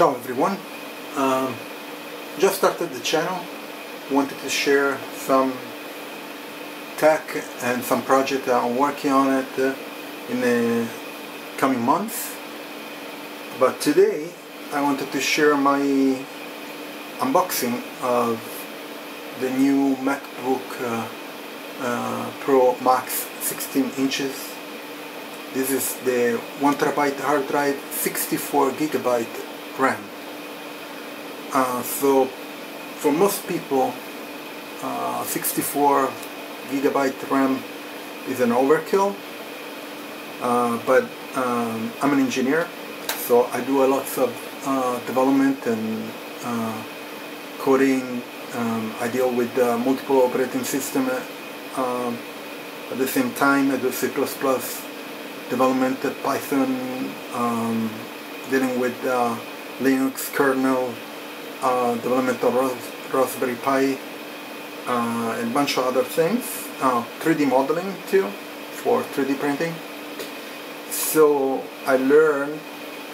Ciao everyone, um, just started the channel, wanted to share some tech and some project I'm working on it uh, in the coming months. But today I wanted to share my unboxing of the new MacBook uh, uh, Pro Max 16 inches. This is the 1 terabyte hard drive, 64 gigabyte RAM. Uh, so for most people, uh, 64 gigabyte RAM is an overkill. Uh, but um, I'm an engineer, so I do a lot of uh, development and coding. Um, I deal with multiple operating system. Um, at the same time, I do C++ development, Python, um, dealing with uh, Linux kernel, uh, development of Raspberry Pi, uh, and a bunch of other things. 3D modeling too, for 3D printing. So I learned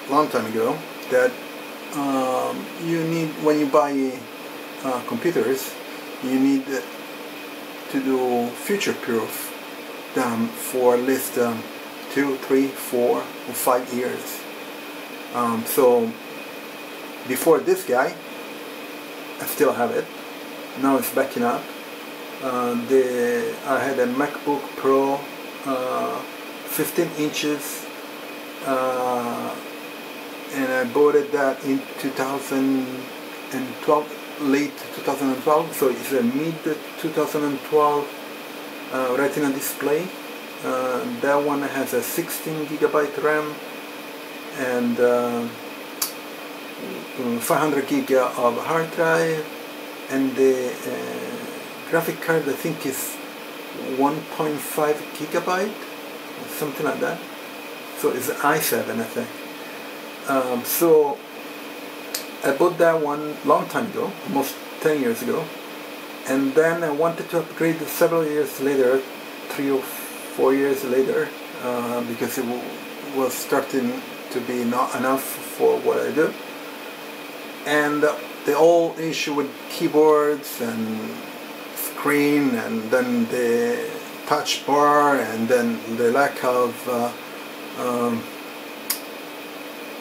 a long time ago that um, you need, when you buy uh, computers, you need to do future-proof them for at least um, two, three, four, or five years. Um, so before this guy, I still have it. Now it's backing up. Uh, the I had a MacBook Pro uh, 15 inches uh, and I bought it that in 2012 late 2012 so it's a mid 2012 uh, retina display uh, that one has a 16 gigabyte RAM and uh, 500 gig of hard drive and the uh, graphic card I think is 1.5 gigabyte something like that. So it's i7 I think. Um, so I bought that one long time ago almost 10 years ago. And then I wanted to upgrade several years later three or four years later uh, because it was starting to be not enough for what I do and the whole issue with keyboards and screen and then the touch bar and then the lack of uh, um,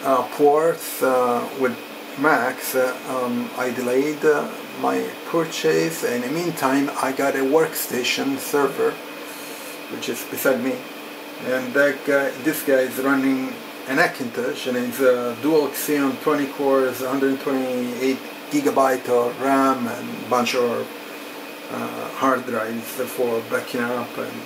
uh, ports uh, with Macs um, I delayed uh, my purchase. And in the meantime I got a workstation server which is beside me. And that guy this guy is running an Hackintosh and it's a dual Xeon 20 cores 128 gigabyte of RAM and a bunch of uh, hard drives for backing up and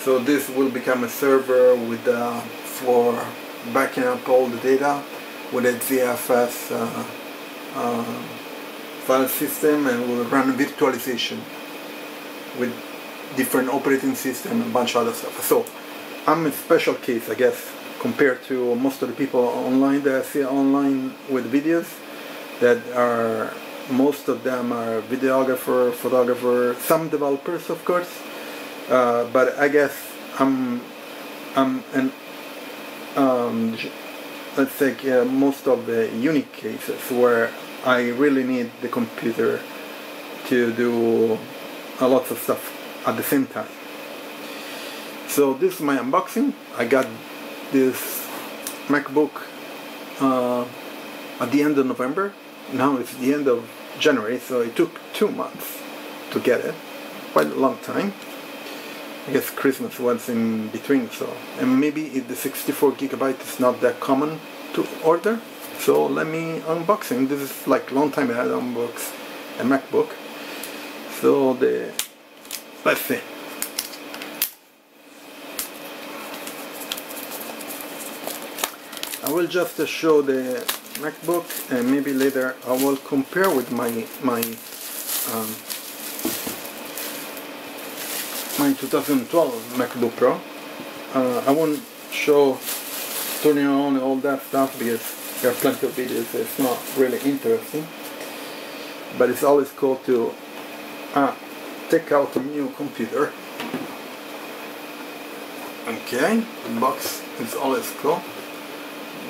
so this will become a server with uh, for backing up all the data with a ZFS uh, uh, file system and will run virtualization with different operating system and a bunch of other stuff. So I'm a special case I guess compared to most of the people online that I see online with videos that are most of them are videographer, photographer, some developers of course uh, but I guess I'm I'm an um, let's say uh, most of the unique cases where I really need the computer to do a lot of stuff at the same time. So this is my unboxing. I got this MacBook uh, at the end of November. Now it's the end of January, so it took two months to get it. Quite a long time. I guess Christmas was in between, so and maybe the 64 gigabyte is not that common to order. So let me unboxing. This is like long time I had unbox a MacBook. So the let's see. I will just show the MacBook and maybe later I will compare with my my um, my 2012 MacBook Pro. Uh, I won't show turning on all that stuff because there are plenty of videos it's not really interesting. But it's always cool to uh, take out a new computer. Okay the box is always cool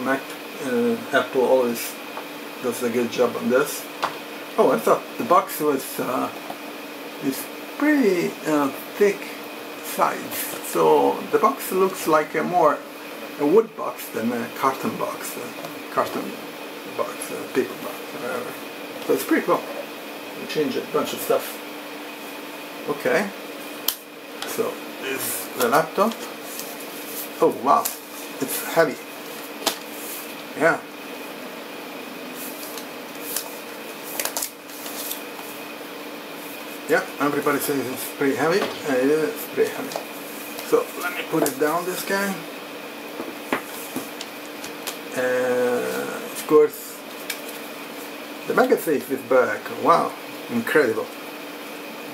Mac uh, Apple always does a good job on this. Oh, I thought the box was uh, is pretty uh, thick sides, so the box looks like a more a wood box than a carton box, a carton box, a paper box, whatever. So it's pretty cool. We changed a bunch of stuff. Okay. So this is the laptop. Oh wow, it's heavy. Yeah. Yeah, everybody says it's pretty heavy. It is pretty heavy. So let me put it down this guy. Uh, of course, the MagSafe is back. Wow, incredible.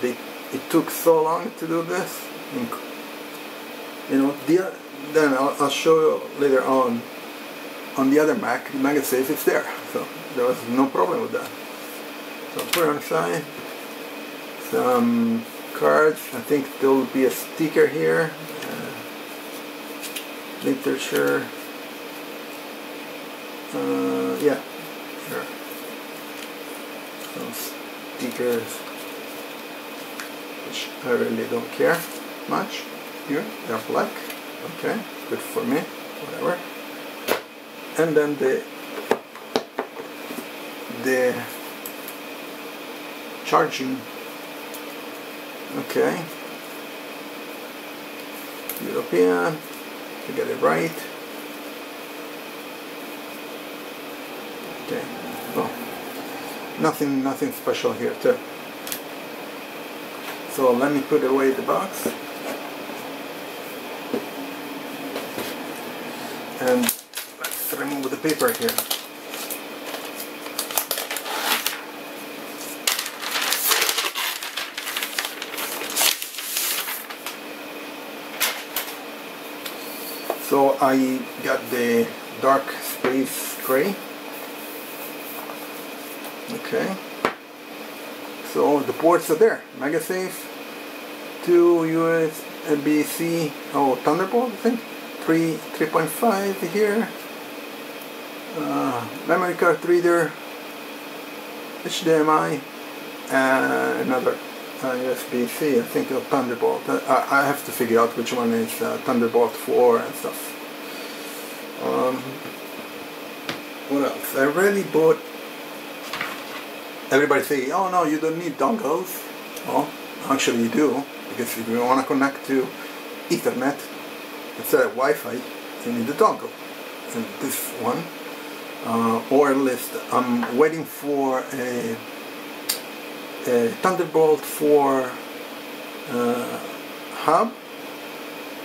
They, it took so long to do this. You know, the, then I'll, I'll show you later on. On the other Mac, MagSafe is there, so there was no problem with that. So put on side some cards. I think there will be a sticker here. Uh, literature. Uh, yeah, here. Some stickers, which I really don't care much. Here, they're black. Okay, good for me. Whatever. And then the the charging Okay. European, to get it right. Okay. Well, nothing, nothing special here too. So let me put away the box. And the paper here. So I got the dark space gray. Okay. So the ports are there. MagSafe, two USB-C, oh Thunderbolt I think, three 3.5 here. Uh, memory card reader, HDMI, and another uh, USB-C, I think a Thunderbolt. Uh, I, I, have to figure out which one is uh, Thunderbolt 4 and stuff. Um, what else? I really bought. Everybody say, "Oh no, you don't need dongles." Well, actually you do, because if you want to connect to Ethernet instead of Wi-Fi, you need a dongle. And this one, uh, or at least I'm waiting for a a Thunderbolt 4 uh, hub.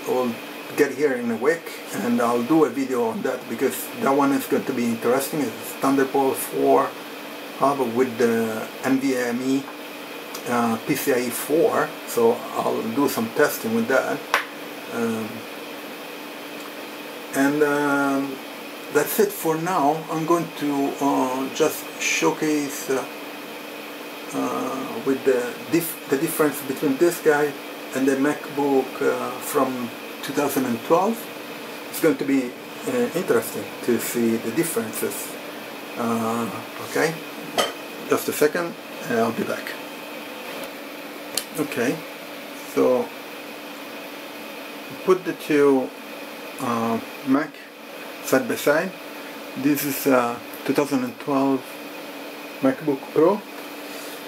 Will get here in a week and I'll do a video on that because that one is going to be interesting. It's Thunderbolt 4 hub with the NVMe uh, PCIe 4 so I'll do some testing with that. Um, and um, that's it for now. I'm going to uh, just showcase uh, uh, with the, dif the difference between this guy and the MacBook uh, from 2012 it's going to be uh, interesting to see the differences. Uh, okay. Just a second I'll be back. Okay. So put the two Mac side by side this is 2012 MacBook Pro.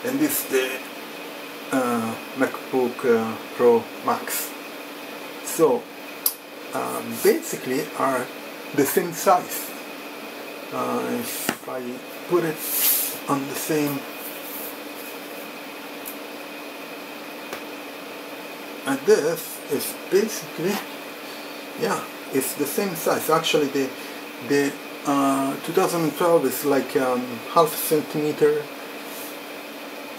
And this is the uh, MacBook uh, Pro Max. So um, basically are the same size. Uh, if I put it on the same and this is basically yeah it's the same size. Actually the the uh, 2012 is like um, half centimeter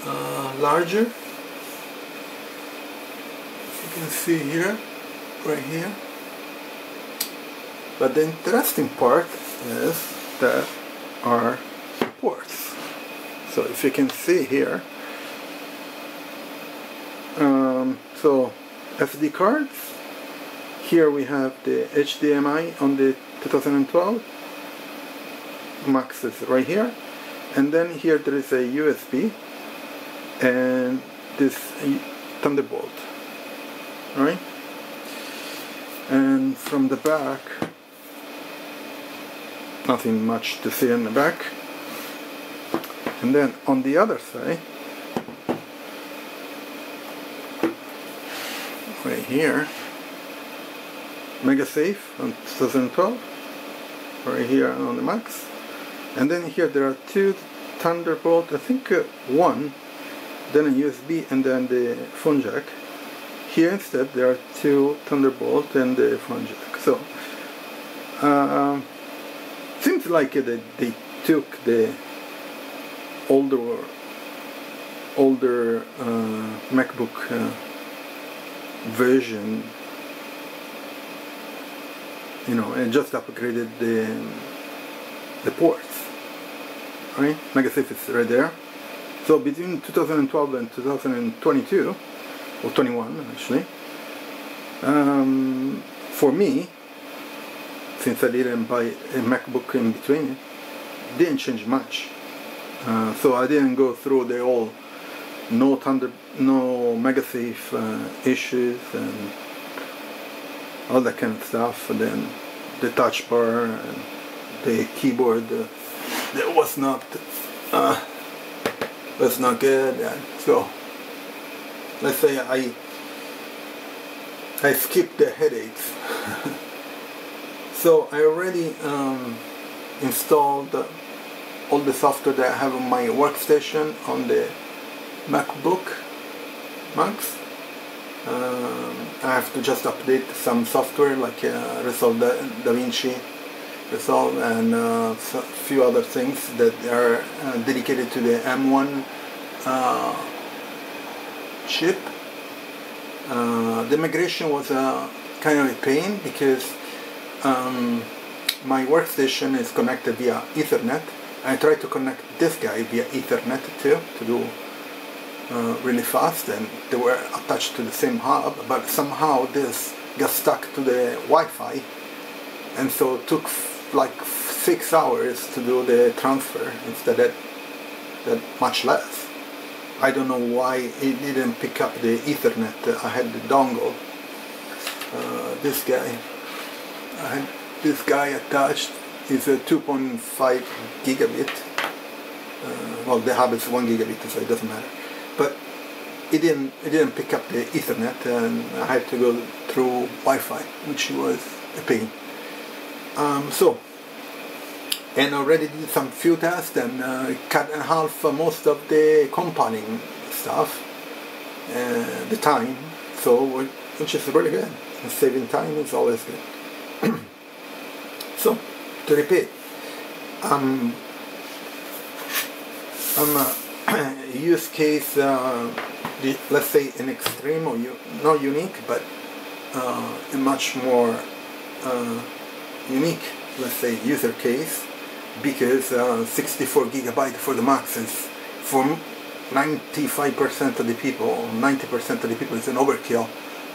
uh, larger. You can see here right here. But the interesting part is that are ports. So if you can see here um, so SD cards here we have the HDMI on the 2012 Max is right here. And then here there is a USB and this uh, Thunderbolt right? And from the back nothing much to see in the back. And then on the other side right here MagSafe on 2012 right here on the Max. And then here there are two Thunderbolt I think uh, one then a USB and then the phone jack. Here instead there are two Thunderbolt and the phone jack. So uh, seems like they, they took the older older uh, MacBook uh, version you know and just upgraded the the ports right? MagSafe is right there. So between 2012 and 2022 or 21 actually um, for me since I didn't buy a MacBook in between didn't change much. Uh, so I didn't go through the all no thunder no MagSafe uh, issues and all that kind of stuff and then the touch bar and the keyboard uh, that was not uh, was not good and so let's say I I skipped the headaches. So I already um, installed all the software that I have on my workstation on the MacBook Max um, I have to just update some software like uh, Resolve da, Vinci Resolve and uh, a few other things that are uh, dedicated to the M1 uh, chip. Uh, the migration was a kind of a pain because um, my workstation is connected via Ethernet. I tried to connect this guy via Ethernet too to do uh, really fast and they were attached to the same hub but somehow this got stuck to the Wi-Fi and so it took like six hours to do the transfer instead of that much less. I don't know why it didn't pick up the Ethernet. I had the dongle. Uh, this guy, I had this guy attached. It's a 2.5 gigabit. Uh, well, the hub is one gigabit, so it doesn't matter but it didn't it didn't pick up the Ethernet, and I had to go through Wi-Fi, which was a pain. Um, so, and already did some few tests and uh, cut in half most of the compiling stuff, uh, the time. So, which is really good. And saving time is always good. so, to repeat, um, I'm. Uh, use case, uh, let's say an extreme or not unique, but uh, a much more uh, unique, let's say, user case, because uh, 64 gigabyte for the Max is for 95% of the people, 90% of the people is an overkill.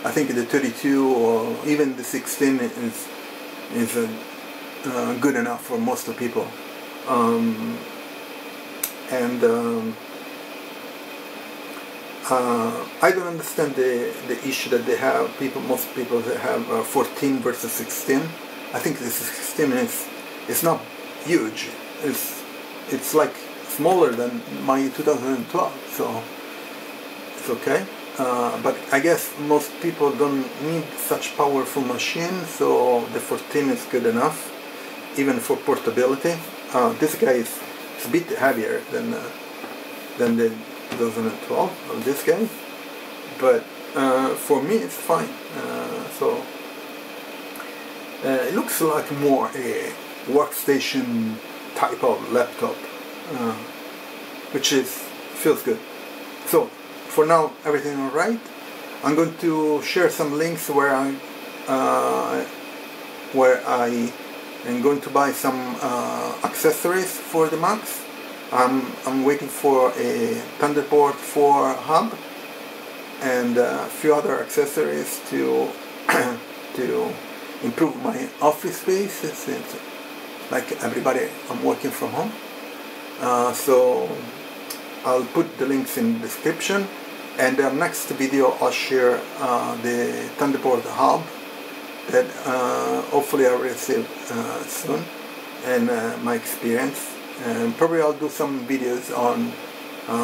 I think the 32 or even the 16 is is uh, good enough for most of people. Um, and um, uh, I don't understand the, the issue that they have. People, most people have uh, 14 versus 16. I think the 16 is it's not huge. It's it's like smaller than my 2012, so it's okay. Uh, but I guess most people don't need such powerful machine, so the 14 is good enough, even for portability. Uh, this guy is, is a bit heavier than uh, than the 2012 on this game but uh, for me it's fine. Uh, so uh, it looks like more a workstation type of laptop uh, which is feels good. So for now everything alright I'm going to share some links where I where I am going to buy some uh, accessories for the Macs I'm, I'm waiting for a Thunderbolt 4 hub and a few other accessories to to improve my office space since like everybody I'm working from home. Uh, so I'll put the links in the description. And the next video I'll share uh, the Thunderbolt hub that uh, hopefully I'll receive uh, soon and uh, my experience. And probably I'll do some videos on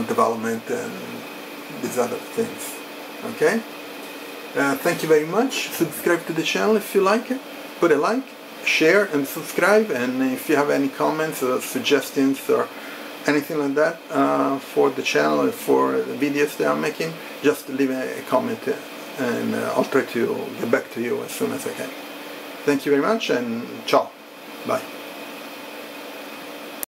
development and these other things. Okay? Thank you very much. Subscribe to the channel if you like it. Put a like share and subscribe. And if you have any comments or suggestions or anything like that uh, for the channel for the videos that I'm making just leave a comment and uh, I'll try to get back to you as soon as I can. Thank you very much and ciao. Bye